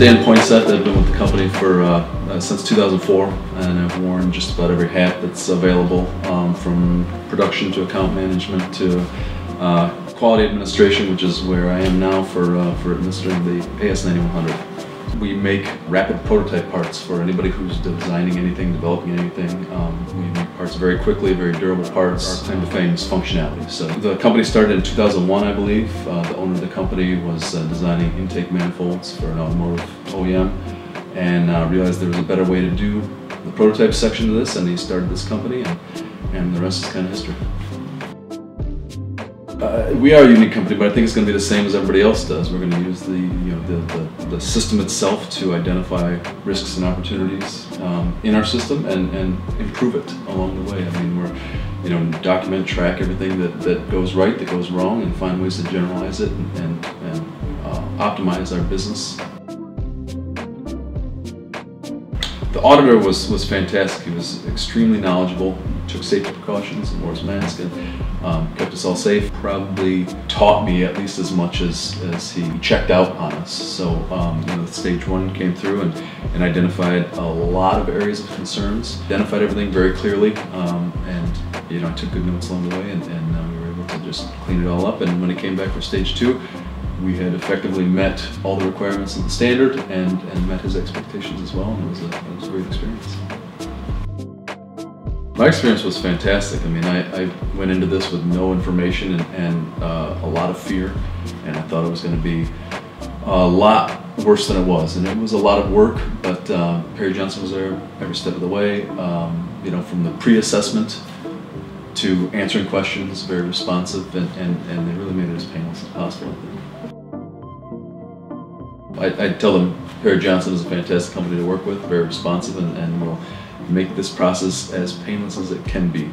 Dan Poinsett. I've been with the company for uh, uh, since 2004, and I've worn just about every hat that's available, um, from production to account management to uh, quality administration, which is where I am now for uh, for administering the AS9100. We make rapid prototype parts for anybody who's designing anything, developing anything. Um, we make parts very quickly, very durable parts. Our claim to fame is functionality. So the company started in 2001, I believe. Uh, the owner of the company was uh, designing intake manifolds for an automotive OEM and uh, realized there was a better way to do the prototype section of this and he started this company and, and the rest is kind of history. Uh, we are a unique company, but I think it's going to be the same as everybody else does. We're going to use the you know the, the, the system itself to identify risks and opportunities um, in our system and, and improve it along the way. I mean, we're you know document, track everything that, that goes right, that goes wrong, and find ways to generalize it and, and, and uh, optimize our business auditor was, was fantastic. He was extremely knowledgeable, took safety precautions and wore his mask and um, kept us all safe. Probably taught me at least as much as, as he checked out on us. So, um, you know, stage one came through and, and identified a lot of areas of concerns, identified everything very clearly, um, and, you know, I took good notes along the way and, and uh, we were able to just clean it all up. And when it came back for stage two, we had effectively met all the requirements of the standard and, and met his expectations as well, and it was a, it was a great experience. My experience was fantastic. I mean, I, I went into this with no information and, and uh, a lot of fear, and I thought it was going to be a lot worse than it was. And it was a lot of work, but uh, Perry Johnson was there every step of the way. Um, you know, from the pre-assessment to answering questions, very responsive, and, and, and they really made it as painless as possible. I, I tell them Perry Johnson is a fantastic company to work with, very responsive, and, and will make this process as painless as it can be.